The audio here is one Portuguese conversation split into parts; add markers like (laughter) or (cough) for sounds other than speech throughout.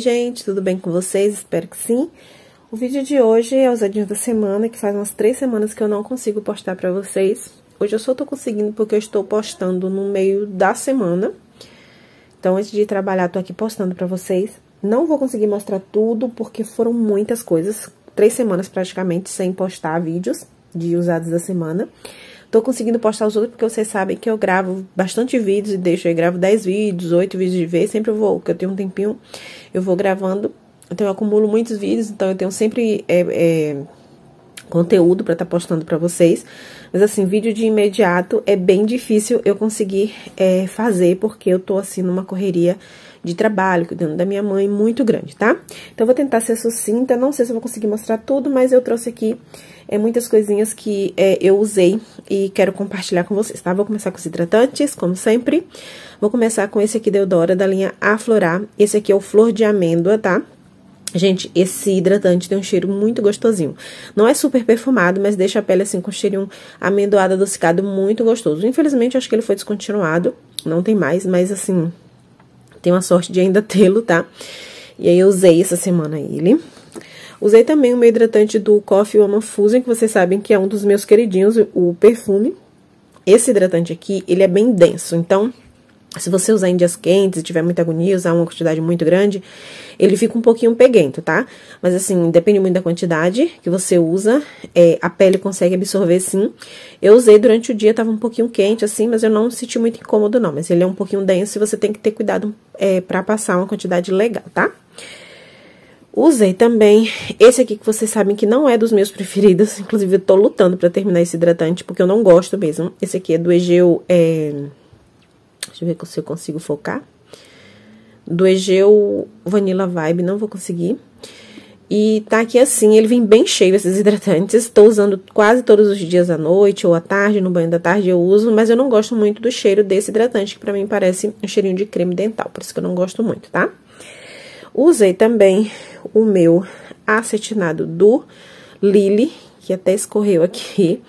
Oi, gente, tudo bem com vocês? Espero que sim. O vídeo de hoje é os adinhos da semana, que faz umas três semanas que eu não consigo postar pra vocês. Hoje eu só tô conseguindo porque eu estou postando no meio da semana. Então, antes de trabalhar, tô aqui postando pra vocês. Não vou conseguir mostrar tudo, porque foram muitas coisas. Três semanas praticamente sem postar vídeos de usados da semana. Tô conseguindo postar os outros porque vocês sabem que eu gravo bastante vídeos e deixo aí, gravo 10 vídeos, 8 vídeos de vez, sempre eu vou, que eu tenho um tempinho, eu vou gravando. Então eu acumulo muitos vídeos, então eu tenho sempre é, é, conteúdo para estar tá postando para vocês. Mas assim, vídeo de imediato é bem difícil eu conseguir é, fazer, porque eu tô assim numa correria de trabalho, cuidando da minha mãe, muito grande, tá? Então, eu vou tentar ser sucinta, não sei se eu vou conseguir mostrar tudo, mas eu trouxe aqui é, muitas coisinhas que é, eu usei e quero compartilhar com vocês, tá? Vou começar com os hidratantes, como sempre. Vou começar com esse aqui da Eudora, da linha Aflorar. Esse aqui é o Flor de Amêndoa, tá? Gente, esse hidratante tem um cheiro muito gostosinho. Não é super perfumado, mas deixa a pele assim com cheirinho amendoado, adocicado, muito gostoso. Infelizmente, acho que ele foi descontinuado, não tem mais, mas assim, tenho a sorte de ainda tê-lo, tá? E aí eu usei essa semana ele. Usei também o meu hidratante do Coffee Woman Fusion, que vocês sabem que é um dos meus queridinhos, o perfume. Esse hidratante aqui, ele é bem denso, então se você usar em dias quentes e tiver muita agonia, usar uma quantidade muito grande, ele fica um pouquinho peguento, tá? Mas assim, depende muito da quantidade que você usa, é, a pele consegue absorver sim. Eu usei durante o dia, tava um pouquinho quente assim, mas eu não senti muito incômodo não. Mas ele é um pouquinho denso e você tem que ter cuidado é, pra passar uma quantidade legal, tá? Usei também esse aqui que vocês sabem que não é dos meus (laughs) preferidos, inclusive eu tô lutando pra terminar esse hidratante, porque eu não gosto mesmo. Esse aqui é do Egeu... É Deixa eu ver se eu consigo focar. Do Egeu Vanilla Vibe, não vou conseguir. E tá aqui assim, ele vem bem cheio, esses (laughs) hidratantes. Estou usando quase todos os dias à noite ou à tarde, no banho da tarde eu uso, mas eu não gosto muito do cheiro desse hidratante, que pra mim parece um cheirinho de creme dental, por isso que eu não gosto muito, tá? Usei também o meu acetinado do Lily, que até escorreu aqui.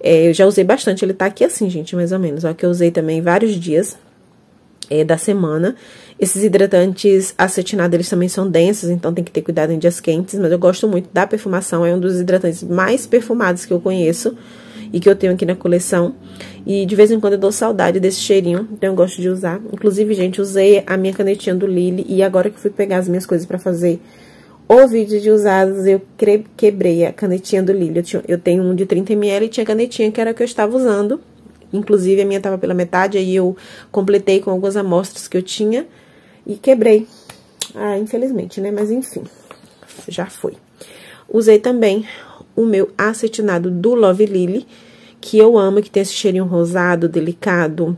É, eu já usei bastante, ele tá aqui assim, gente, mais ou menos, ó, que eu usei também vários dias é, da semana. Esses hidratantes acetinados, eles também são densos, então tem que ter cuidado em dias quentes, mas eu gosto muito da perfumação, é um dos hidratantes mais perfumados que eu conheço e que eu tenho aqui na coleção. E de vez em quando eu dou saudade desse cheirinho, então eu gosto de usar. Inclusive, gente, usei a minha canetinha do Lily e agora que fui pegar as minhas coisas pra fazer o vídeo de usados, eu quebrei a canetinha do Lily. Eu, tinha, eu tenho um de 30ml e tinha canetinha que era a que eu estava usando. Inclusive, a minha estava pela metade, aí eu completei com algumas amostras que eu tinha e quebrei. Ah, infelizmente, né? Mas enfim, já foi. Usei também o meu acetinado do Love Lily, que eu amo, que tem esse cheirinho rosado, delicado,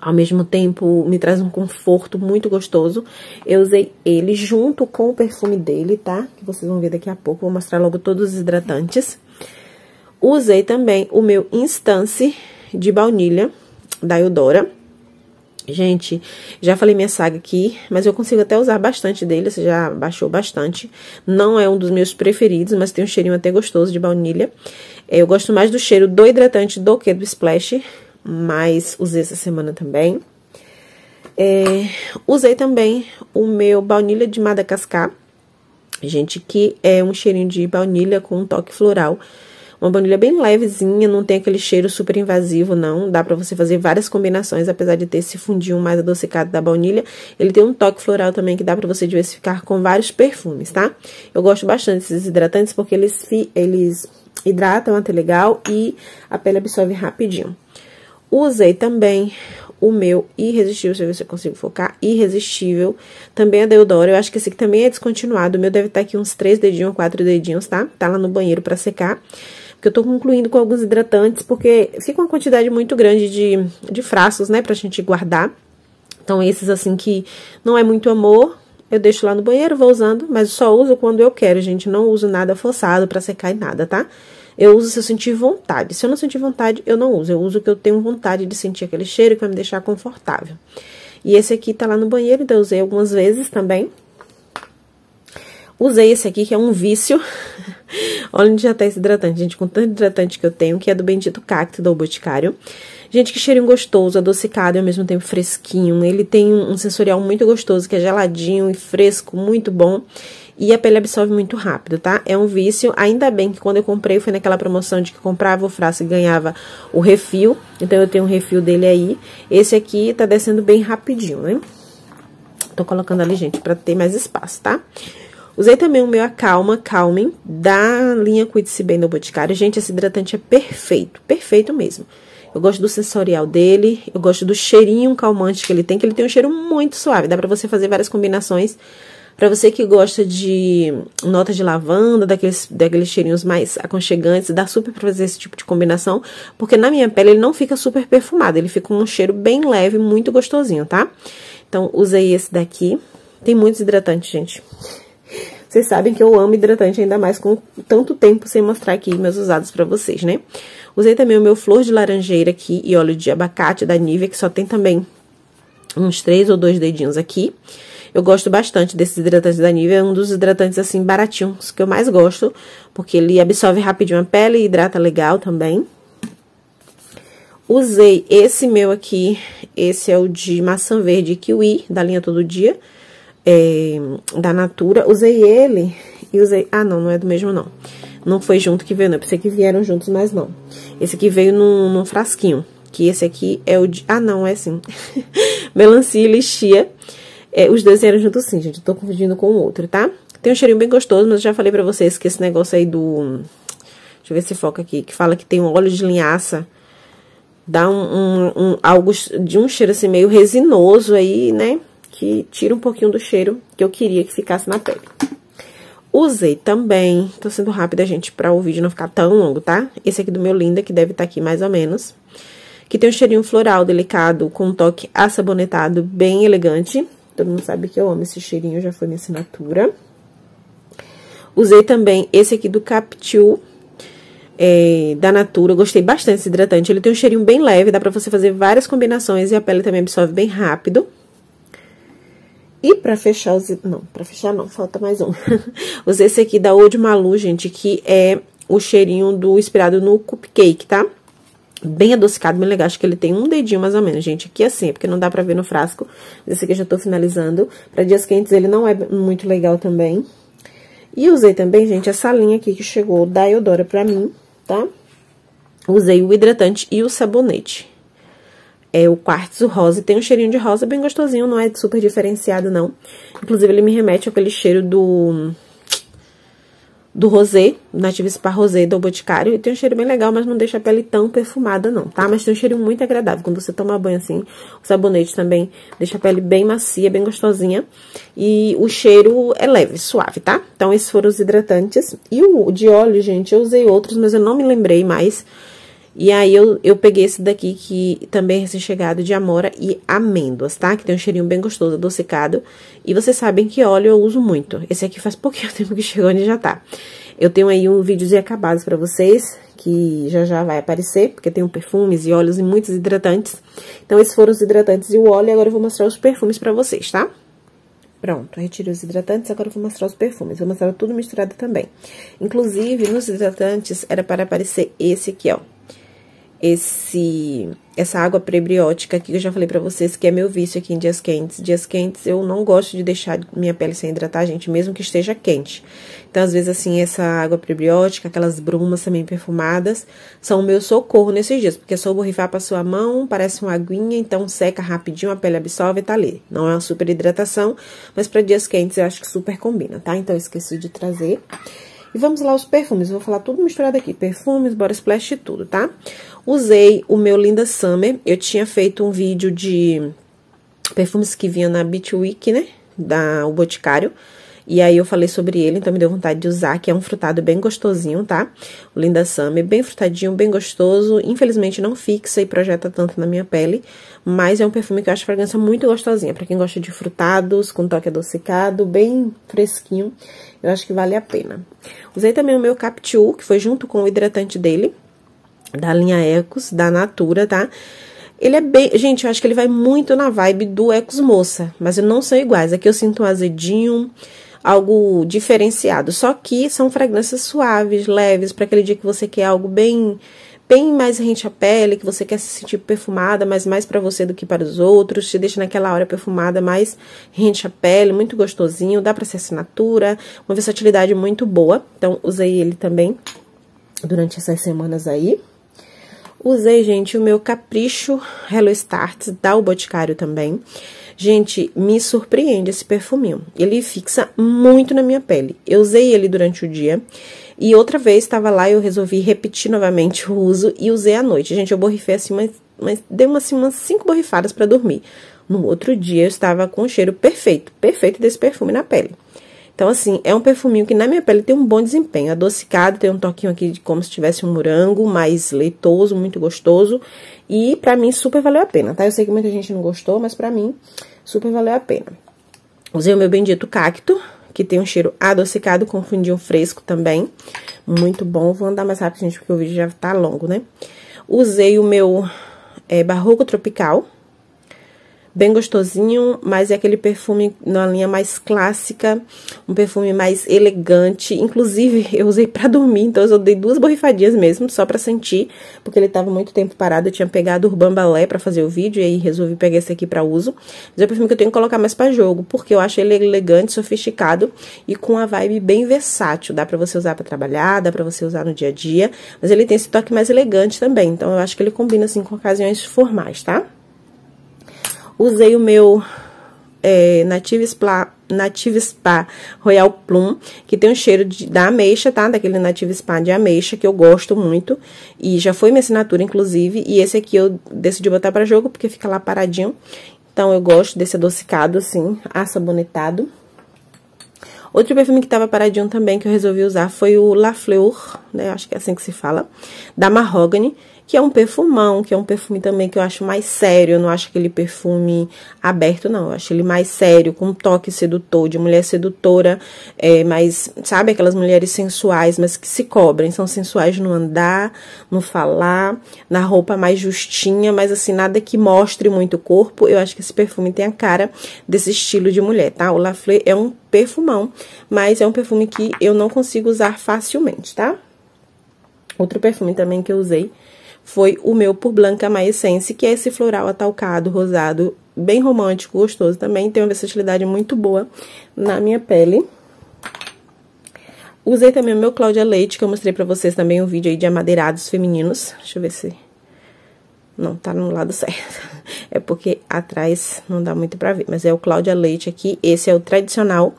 ao mesmo tempo me traz um conforto muito gostoso. Eu usei ele junto com o perfume dele, tá? Que vocês vão ver daqui a pouco, vou mostrar logo todos os hidratantes. Usei também o meu Instance de baunilha, da Eudora. Gente, já falei minha saga aqui, mas eu consigo até usar bastante dele, você já baixou bastante. Não é um dos meus preferidos, mas tem um cheirinho até gostoso de baunilha. Eu gosto mais do cheiro do hidratante do que do Splash, mas usei essa semana também. É, usei também o meu baunilha de Madagascar, gente, que é um cheirinho de baunilha com um toque floral. Uma baunilha bem levezinha, não tem aquele cheiro super invasivo, não. Dá pra você fazer várias combinações, apesar de ter esse fundinho mais adocicado da baunilha. Ele tem um toque floral também que dá pra você diversificar com vários perfumes, tá? Eu gosto bastante desses hidratantes porque eles, eles hidratam até legal e a pele absorve rapidinho. Usei também o meu irresistível, deixa eu ver se eu consigo focar, irresistível, também é da Eudora, eu acho que esse aqui também é descontinuado, o meu deve estar aqui uns três dedinhos, quatro dedinhos, tá? Tá lá no banheiro pra secar, porque eu tô concluindo com alguns hidratantes, porque fica uma quantidade muito grande de, de frascos, né, pra gente guardar, então esses assim que não é muito amor, eu deixo lá no banheiro, vou usando, mas só uso quando eu quero, gente, não uso nada forçado pra secar e nada, tá? Eu uso se eu sentir vontade. Se eu não sentir vontade, eu não uso. Eu uso que eu tenho vontade de sentir aquele cheiro que vai me deixar confortável. E esse aqui tá lá no banheiro, então eu usei algumas vezes também. Usei esse aqui, que é um vício. (laughs) Olha onde já tá esse hidratante, gente, com tanto hidratante que eu tenho, que é do Bendito Cacto do Boticário. Gente, que cheirinho gostoso, adocicado e ao mesmo tempo fresquinho. Ele tem um sensorial muito gostoso, que é geladinho e fresco, muito bom. E a pele absorve muito rápido, tá? É um vício, ainda bem que quando eu comprei foi naquela promoção de que comprava o frasco e ganhava o refil. Então, eu tenho um refil dele aí. Esse aqui tá descendo bem rapidinho, né? Tô colocando ali, gente, pra ter mais espaço, tá? Usei também o meu Acalma Calming, da linha Cuide-se Bem do Boticário. Gente, esse hidratante é perfeito, perfeito mesmo. Eu gosto do sensorial dele, eu gosto do cheirinho calmante que ele tem, que ele tem um cheiro muito suave. Dá pra você fazer várias combinações. Pra você que gosta de nota de lavanda, daqueles, daqueles cheirinhos mais aconchegantes, dá super pra fazer esse tipo de combinação. Porque na minha pele ele não fica super perfumado, ele fica com um cheiro bem leve, muito gostosinho, tá? Então, usei esse daqui. Tem muitos hidratantes, gente. Vocês sabem que eu amo hidratante, ainda mais com tanto tempo sem mostrar aqui meus usados pra vocês, né? Usei também o meu flor de laranjeira aqui e óleo de abacate da Nivea, que só tem também uns três ou dois dedinhos aqui. Eu gosto bastante desses hidratantes da Nivea, é um dos hidratantes, assim, baratinhos que eu mais gosto, porque ele absorve rapidinho a pele e hidrata legal também. Usei esse meu aqui, esse é o de maçã verde kiwi, da linha Todo Dia, é, da Natura. Usei ele e usei... Ah, não, não é do mesmo, não. Não foi junto que veio, não. Eu pensei que vieram juntos, mas não. Esse aqui veio num, num frasquinho. Que esse aqui é o de... Ah, não, é assim. (laughs) Melancia e lixia. É, os dois vieram juntos sim, gente. Tô confundindo com o outro, tá? Tem um cheirinho bem gostoso, mas eu já falei pra vocês que esse negócio aí do... Deixa eu ver se foca aqui. Que fala que tem um óleo de linhaça. Dá um, um, um algo de um cheiro assim meio resinoso aí, né? Que tira um pouquinho do cheiro que eu queria que ficasse na pele. Usei também, tô sendo rápida, gente, pra o vídeo não ficar tão longo, tá? Esse aqui do meu Linda, que deve estar tá aqui mais ou menos. Que tem um cheirinho floral delicado, com um toque assabonetado, bem elegante. Todo mundo sabe que eu amo esse cheirinho, já foi minha assinatura. Usei também esse aqui do Captil, é, da Natura. Gostei bastante desse hidratante. Ele tem um cheirinho bem leve, dá pra você fazer várias combinações e a pele também absorve bem rápido. E pra fechar os... Não, pra fechar não, falta mais um. (laughs) Usei esse aqui da Old Malu, gente, que é o cheirinho do inspirado no cupcake, tá? Bem adocicado, bem legal. Acho que ele tem um dedinho mais ou menos, gente. Aqui assim, é porque não dá pra ver no frasco. Esse aqui eu já tô finalizando. Pra dias quentes ele não é muito legal também. E usei também, gente, essa linha aqui que chegou da Eudora pra mim, tá? Usei o hidratante e o sabonete é o quartzo rosa. Tem um cheirinho de rosa bem gostosinho, não é super diferenciado, não. Inclusive, ele me remete àquele cheiro do... Do rosé, Native Spa Rosé do Boticário. E tem um cheiro bem legal, mas não deixa a pele tão perfumada, não, tá? Mas tem um cheiro muito agradável. Quando você toma banho assim, o sabonete também deixa a pele bem macia, bem gostosinha. E o cheiro é leve, suave, tá? Então, esses foram os hidratantes. E o de óleo, gente, eu usei outros, mas eu não me lembrei mais e aí, eu, eu peguei esse daqui, que também é recém-chegado, de amora e amêndoas, tá? Que tem um cheirinho bem gostoso, adocicado. E vocês sabem que óleo eu uso muito. Esse aqui faz (laughs) pouquinho tempo que chegou e já tá. Eu tenho aí um vídeo de acabados pra vocês, que já já vai aparecer, porque tem perfumes e óleos e muitos hidratantes. Então, esses foram os hidratantes e o óleo, agora eu vou mostrar os perfumes pra vocês, tá? Pronto, retirei os hidratantes, agora eu vou mostrar os perfumes. Vou mostrar tudo misturado também. Inclusive, nos hidratantes, era para aparecer esse aqui, ó esse essa água prebiótica que eu já falei para vocês que é meu vício aqui em dias quentes. Dias quentes eu não gosto de deixar minha pele sem hidratar, gente, mesmo que esteja quente. Então, às vezes, assim, essa água prebiótica, aquelas brumas também perfumadas, são o meu socorro nesses dias, porque é só borrifar pra sua mão, parece uma aguinha, então seca rapidinho, a pele absorve e tá ali. Não é uma super hidratação, mas para dias quentes eu acho que super combina, tá? Então, eu esqueci de trazer. E vamos lá os perfumes, vou falar tudo misturado aqui, perfumes, body splash e tudo, tá? Usei o meu Linda Summer, eu tinha feito um vídeo de perfumes que vinha na Beach Week, né, da o Boticário. E aí eu falei sobre ele, então me deu vontade de usar, que é um frutado bem gostosinho, tá? O Linda Summer, bem frutadinho, bem gostoso. Infelizmente não fixa e projeta tanto na minha pele, mas é um perfume que eu acho fragrância muito gostosinha. Pra quem gosta de frutados, com toque adocicado, bem fresquinho, eu acho que vale a pena. Usei também o meu Captiu, que foi junto com o hidratante dele, da linha Ecos, da Natura, tá? Ele é bem... Gente, eu acho que ele vai muito na vibe do Ecos Moça, mas não são iguais. Aqui eu sinto um azedinho, algo diferenciado. Só que são fragrâncias suaves, leves, para aquele dia que você quer algo bem bem mais rente à pele, que você quer se sentir perfumada, mas mais para você do que para os outros, te deixa naquela hora perfumada mais rente à pele, muito gostosinho, dá para ser assinatura, uma versatilidade muito boa. Então, usei ele também durante essas semanas aí. Usei, gente, o meu Capricho Hello Starts da O Boticário também. Gente, me surpreende esse perfuminho. Ele fixa muito na minha pele. Eu usei ele durante o dia e outra vez estava lá e eu resolvi repetir novamente o uso e usei à noite. Gente, eu borrifei assim, mas, mas dei uma, assim, umas cinco borrifadas para dormir. No outro dia eu estava com o cheiro perfeito, perfeito desse perfume na pele. Então, assim, é um perfuminho que na minha pele tem um bom desempenho. Adocicado, tem um toquinho aqui de como se tivesse um morango, mais leitoso, muito gostoso. E pra mim super valeu a pena, tá? Eu sei que muita gente não gostou, mas pra mim super valeu a pena. Usei o meu bendito cacto, que tem um cheiro adocicado com fundinho fresco também. Muito bom. Vou andar mais rápido, gente, porque o vídeo já tá longo, né? Usei o meu é, Barroco Tropical, bem gostosinho, mas é aquele perfume na linha mais clássica, um perfume mais elegante. Inclusive, (laughs) eu usei para dormir, então eu dei duas borrifadinhas mesmo, só para sentir, porque ele tava muito tempo parado. Eu tinha pegado o Urban Ballet para fazer o vídeo e aí resolvi pegar esse aqui para uso. Mas é um perfume que eu tenho que colocar mais para jogo, porque eu acho ele elegante, sofisticado e com a vibe bem versátil. Dá para você usar para trabalhar, dá para você usar no dia a dia, mas ele tem esse toque mais elegante também. Então eu acho que ele combina assim com ocasiões formais, tá? Usei o meu é, Native, Spa, Native Spa Royal Plum, que tem um cheiro de, da ameixa, tá? Daquele Native Spa de ameixa, que eu gosto muito. E já foi minha assinatura, inclusive. E esse aqui eu decidi botar pra jogo, porque fica lá paradinho. Então, eu gosto desse adocicado, assim, assabonetado. Outro perfume que tava paradinho também, que eu resolvi usar, foi o La Fleur, né? Acho que é assim que se fala. Da Mahogany que é um perfumão, que é um perfume também que eu acho mais sério, eu não acho aquele perfume aberto, não, eu acho ele mais sério, com um toque sedutor, de mulher sedutora, é, mas, sabe, aquelas mulheres sensuais, mas que se cobrem, são sensuais no andar, no falar, na roupa mais justinha, mas assim, nada que mostre muito o corpo, eu acho que esse perfume tem a cara desse estilo de mulher, tá? O La Fleur é um perfumão, mas é um perfume que eu não consigo usar facilmente, tá? Outro perfume também que eu usei foi o meu por Blanca My Essence, que é esse floral atalcado, rosado, bem romântico, gostoso também. Tem uma versatilidade muito boa na minha pele. Usei também o meu Cláudia Leite, que eu mostrei pra vocês também um vídeo aí de amadeirados femininos. Deixa eu ver se... Não, tá no lado certo. (laughs) É porque atrás não dá muito pra ver. Mas é o Cláudia Leite aqui. Esse é o tradicional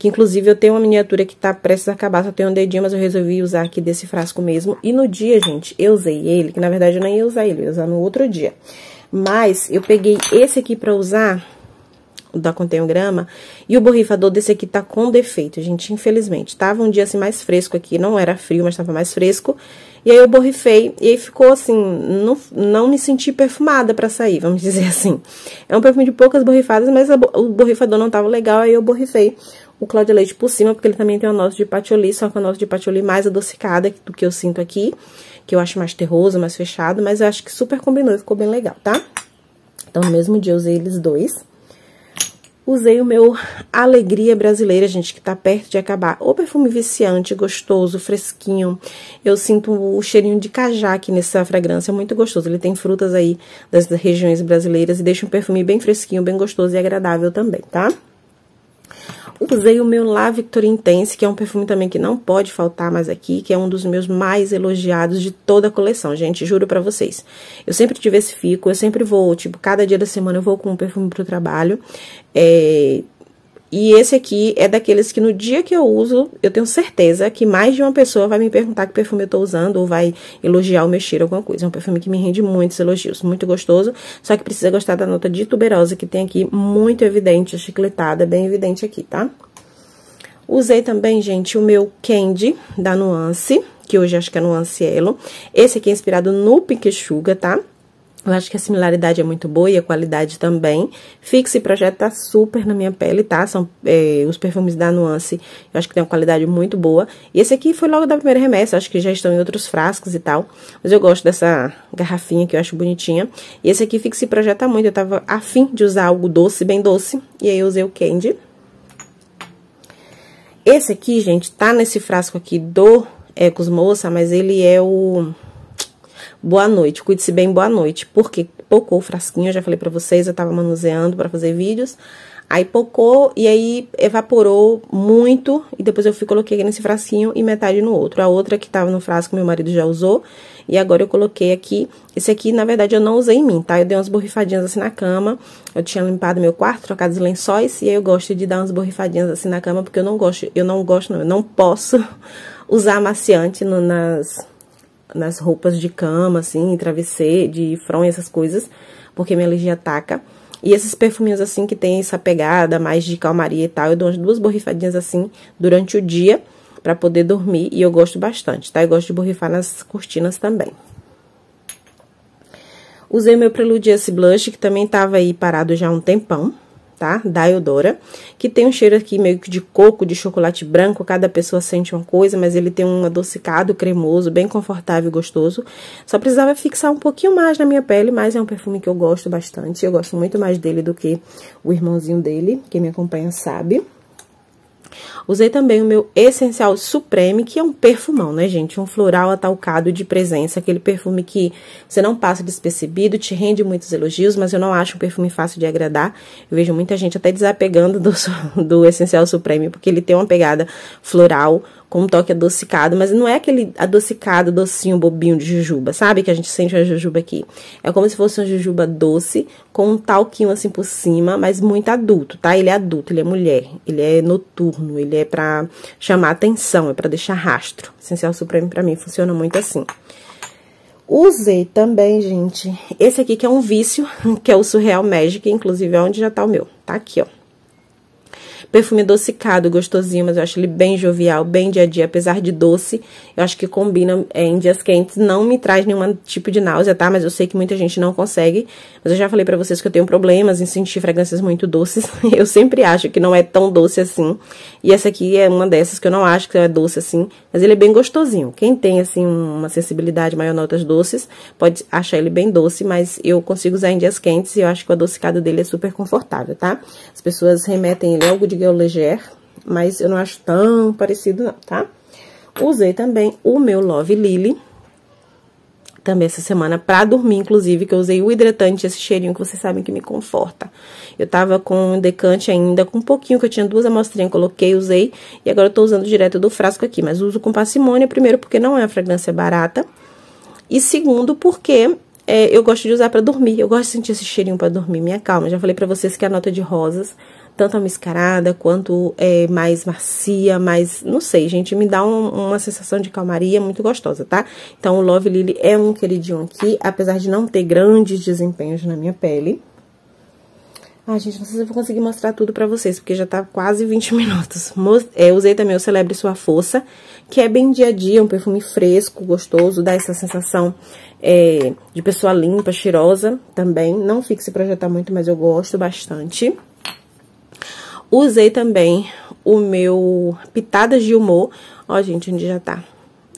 que inclusive eu tenho uma miniatura que tá prestes a acabar, só tem um dedinho, mas eu resolvi usar aqui desse frasco mesmo. E no dia, gente, eu usei ele, que na verdade eu nem ia usar ele, eu ia usar no outro dia. Mas eu peguei esse aqui pra usar, o da Contém Grama, e o borrifador desse aqui tá com defeito, gente, infelizmente. Tava um dia assim mais fresco aqui, não era frio, mas tava mais fresco. E aí eu borrifei, e aí ficou assim, não, não me senti perfumada pra sair, vamos (laughs) dizer assim. É um perfume de poucas borrifadas, mas a, o borrifador não tava legal, aí eu borrifei o Cláudia Leite por cima, porque ele também tem a nota de patchouli, só que a nota de patchouli mais adocicada do que eu sinto aqui, que eu acho mais terroso, mais fechado, mas eu acho que super combinou e ficou bem legal, tá? Então, no mesmo dia eu usei eles dois. Usei o meu Alegria Brasileira, gente, que tá perto de acabar. O perfume viciante, gostoso, fresquinho. Eu sinto o cheirinho de cajá aqui nessa fragrância, muito gostoso. Ele tem frutas aí das regiões brasileiras e deixa um perfume bem fresquinho, bem gostoso e agradável também, tá? Usei o meu La Victoria Intense, que é um perfume também que não pode faltar mais aqui, que é um dos meus mais elogiados de toda a coleção, gente, juro pra vocês. Eu sempre diversifico, eu sempre vou, tipo, cada dia da semana eu vou com um perfume pro trabalho. É, e esse aqui é daqueles que no dia que eu uso, eu tenho certeza que mais de uma pessoa vai me perguntar que perfume eu tô usando ou vai elogiar ou mexer alguma coisa. É um perfume que me rende muitos elogios, muito gostoso, só que precisa gostar da nota de tuberosa que tem aqui, muito evidente, chicletada, bem evidente aqui, tá? Usei também, gente, o meu Candy da Nuance, que hoje acho que é Nuance Yellow. Esse aqui é inspirado no Pink Sugar, tá? Eu acho que a similaridade é muito boa e a qualidade também. Fixe Projeto tá super na minha pele, tá? São é, os perfumes da Nuance, eu acho que tem uma qualidade muito boa. E esse aqui foi logo da primeira remessa, acho que já estão em outros frascos e tal. Mas eu gosto dessa garrafinha que eu acho bonitinha. E esse aqui Fixe e Projeta muito, eu tava afim de usar algo doce, bem doce. E aí eu usei o Candy. Esse aqui, gente, tá nesse frasco aqui do Ecos Moça, mas ele é o Boa Noite. Cuide-se bem, boa noite. Porque pocou o frasquinho, eu já falei pra vocês, eu tava manuseando pra fazer vídeos. Aí pocou e aí evaporou muito. E depois eu fui coloquei nesse frasquinho e metade no outro. A outra que tava no frasco, meu marido já usou. E agora eu coloquei aqui. Esse aqui, na verdade, eu não usei em mim, tá? Eu dei umas borrifadinhas assim na cama. Eu tinha limpado meu quarto, trocado os lençóis. E aí eu gosto de dar umas borrifadinhas assim na cama, porque eu não gosto, eu não gosto, não, eu não posso (laughs) usar amaciante no, nas, nas roupas de cama, assim, travesseiro, de fronha, essas coisas. Porque minha alergia ataca. E esses perfuminhos assim que tem essa pegada mais de calmaria e tal, eu dou umas duas borrifadinhas assim durante o dia para poder dormir e eu gosto bastante, tá? Eu gosto de borrifar nas cortinas também. Usei meu Prelude esse blush que também tava aí parado já há um tempão tá? Da Eudora, que tem um cheiro aqui meio que de coco, de chocolate branco, cada pessoa sente uma coisa, mas ele tem um adocicado cremoso, bem confortável e gostoso. Só precisava fixar um pouquinho mais na minha pele, mas é um perfume que eu gosto bastante, eu gosto muito mais dele do que o irmãozinho dele, quem me acompanha sabe. Usei também o meu Essencial Supreme, que é um perfumão, né, gente? Um floral atalcado de presença, aquele perfume que você não passa despercebido, te rende muitos elogios, mas eu não acho um perfume fácil de agradar. Eu vejo muita gente até desapegando do, (laughs) do Essencial Supreme, porque ele tem uma pegada floral, com um toque adocicado, mas não é aquele adocicado, docinho, bobinho de jujuba, sabe? Que a gente sente a jujuba aqui. É como se fosse uma jujuba doce, com um talquinho assim por cima, mas muito adulto, tá? Ele é adulto, ele é mulher, ele é noturno, ele é pra chamar atenção, é pra deixar rastro. Essencial Supremo pra mim funciona muito assim. Usei também, gente, esse aqui que é um vício, (laughs) que é o Surreal Magic, inclusive é onde já tá o meu, tá aqui, ó. Perfume adocicado, gostosinho, mas eu acho ele bem jovial, bem dia a dia, apesar de doce. Eu acho que combina é, em dias quentes, não me traz nenhum tipo de náusea, tá? Mas eu sei que muita gente não consegue. Mas eu já falei pra vocês que eu tenho problemas em sentir fragrâncias muito doces. (laughs) eu sempre acho que não é tão doce assim. E essa aqui é uma dessas que eu não acho que é doce assim, mas ele é bem gostosinho. Quem tem, assim, uma sensibilidade maior notas doces, pode achar ele bem doce, mas eu consigo usar em dias quentes e eu acho que o adocicado dele é super confortável, tá? As pessoas remetem ele a algo de Leger, mas eu não acho tão parecido não, tá? Usei também o meu Love Lily, também essa semana pra dormir, inclusive, que eu usei o hidratante, esse cheirinho que vocês sabem que me conforta. Eu tava com um decante ainda, com um pouquinho, que eu tinha duas amostrinhas, coloquei, usei, e agora eu tô usando direto do frasco aqui, mas uso com parcimônia, primeiro porque não é uma fragrância barata, e segundo porque é, eu gosto de usar pra dormir, eu gosto de sentir esse cheirinho pra dormir, minha calma. Já falei pra vocês que a nota de rosas tanto a mascarada quanto é, mais macia, mais, não sei, gente, me dá um, uma sensação de calmaria muito gostosa, tá? Então, o Love Lily é um queridinho aqui, apesar de não ter grandes desempenhos na minha pele. Ah, gente, não sei se eu vou conseguir mostrar tudo pra vocês, porque já tá quase 20 (laughs) minutos. É, usei também o Celebre Sua Força, que é bem dia a dia, um perfume fresco, gostoso, dá essa sensação é, de pessoa limpa, cheirosa também. Não fique se projetar muito, mas eu gosto bastante. Usei também o meu Pitadas de Humor. Ó, gente, onde já tá.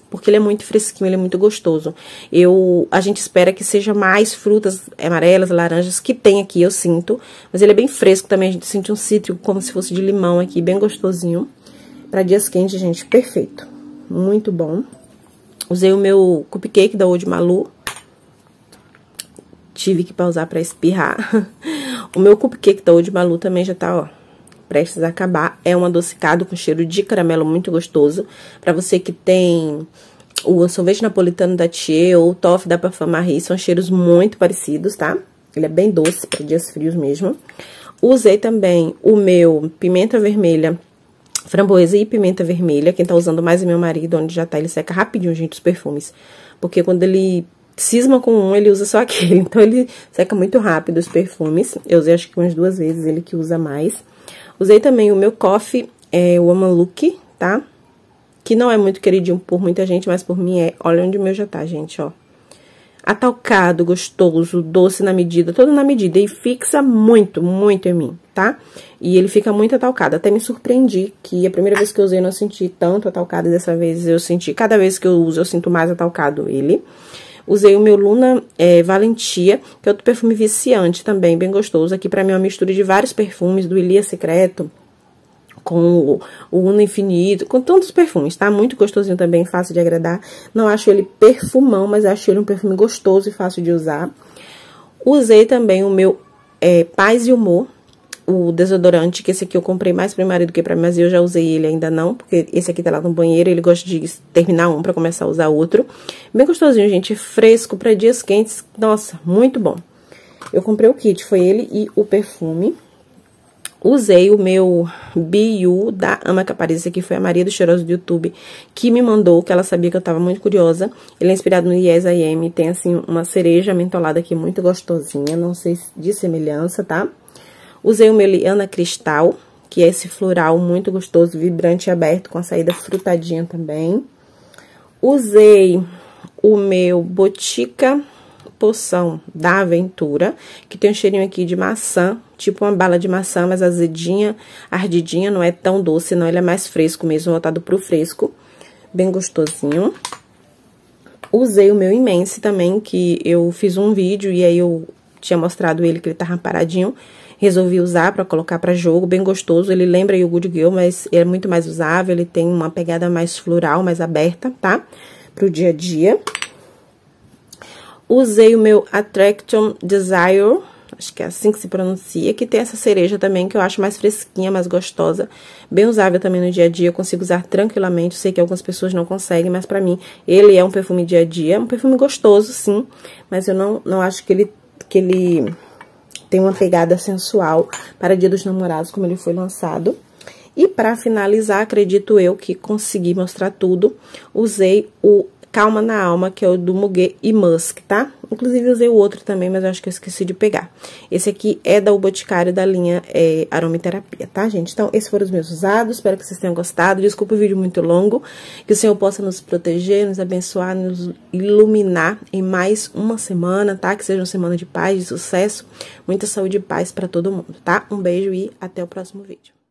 Porque ele é muito fresquinho, ele é muito gostoso. Eu, a gente espera que seja mais frutas amarelas, laranjas, que tem aqui, eu sinto. Mas ele é bem fresco também, a gente sente um cítrico como se fosse de limão aqui, bem gostosinho. Pra dias quentes, gente, perfeito. Muito bom. Usei o meu cupcake da Old Malu. Tive que pausar pra espirrar. (laughs) o meu cupcake da Old Malu também já tá, ó prestes a acabar. É um adocicado com cheiro de caramelo muito gostoso. Para você que tem o sorvete napolitano da Thier ou o toffee da Parfum Marie, são cheiros muito parecidos, tá? Ele é bem doce para dias frios mesmo. Usei também o meu pimenta vermelha, framboesa e pimenta vermelha. Quem tá usando mais é meu marido, onde já tá, ele seca rapidinho, gente, os perfumes. Porque quando ele cisma com um, ele usa só (laughs) aquele. Então, ele seca muito rápido os perfumes. Eu usei acho que umas duas vezes, ele que usa mais. Usei também o meu coffee, é, o Look, tá? Que não é muito queridinho por muita gente, mas por mim é. Olha onde o meu já tá, gente, ó. Atalcado, gostoso, doce na medida, todo na medida. E fixa muito, muito em mim, tá? E ele fica muito atalcado. Até me surpreendi que a primeira vez que eu usei eu não senti tanto atalcado. Dessa vez eu senti, cada vez que eu uso eu sinto mais atalcado ele. Usei o meu Luna é, Valentia, que é outro perfume viciante também, bem gostoso. Aqui pra mim é uma mistura de vários perfumes, do Ilia Secreto, com o, Uno Infinito, com tantos perfumes, tá? Muito gostosinho também, fácil de agradar. Não acho ele perfumão, mas acho ele um perfume gostoso e fácil de usar. Usei também o meu é, Paz e Humor, o desodorante, que esse aqui eu comprei mais pro meu marido que pra mim, mas eu já usei ele ainda não, porque esse aqui tá lá no banheiro, ele gosta de terminar um pra começar a usar outro. Bem gostosinho, gente, fresco pra dias quentes, nossa, muito bom. Eu comprei o kit, foi ele e o perfume. Usei o meu BU da Ama Capariz, esse aqui foi a Maria do Cheiroso do YouTube, que me mandou, que ela sabia que eu tava muito curiosa. Ele é inspirado no Yes I Am, tem assim uma cereja mentolada aqui muito gostosinha, não sei de semelhança, tá? Usei o meu Liana Cristal, que é esse floral muito gostoso, vibrante e aberto, com a saída frutadinha também. Usei o meu Botica Poção da Aventura, que tem um cheirinho aqui de maçã, tipo uma bala de maçã, mas azedinha, ardidinha, não é tão doce, não, ele é mais fresco mesmo, voltado pro fresco, bem gostosinho. Usei o meu Imense também, que eu fiz um vídeo e aí eu tinha mostrado ele que ele tava paradinho, resolvi usar para colocar para jogo, bem gostoso. Ele lembra o Good Girl, mas é muito mais usável, ele tem uma pegada mais floral, mais aberta, tá? Pro dia a dia. Usei o meu Attraction Desire, acho que é assim que se pronuncia, que tem essa cereja também, que eu acho mais fresquinha, mais gostosa, bem usável também no dia a dia, eu consigo usar tranquilamente, sei que algumas pessoas não conseguem, mas pra mim, ele é um perfume dia a dia, um perfume gostoso, sim, mas eu não, não acho que ele, que ele tem uma pegada sensual para Dia dos Namorados, como ele foi lançado. E para finalizar, acredito eu que consegui mostrar tudo, usei o Calma na Alma, que é o do Muguet e Musk, tá? Inclusive, usei o outro também, mas eu acho que eu esqueci de pegar. Esse aqui é da O Boticário, da linha é, Aromaterapia, tá, gente? Então, esses foram os meus usados, espero que vocês tenham gostado. Desculpa o vídeo muito longo, que o Senhor possa nos proteger, nos abençoar, nos iluminar em mais uma semana, tá? Que seja uma semana de paz, de sucesso, muita saúde e paz para todo mundo, tá? Um beijo e até o próximo vídeo.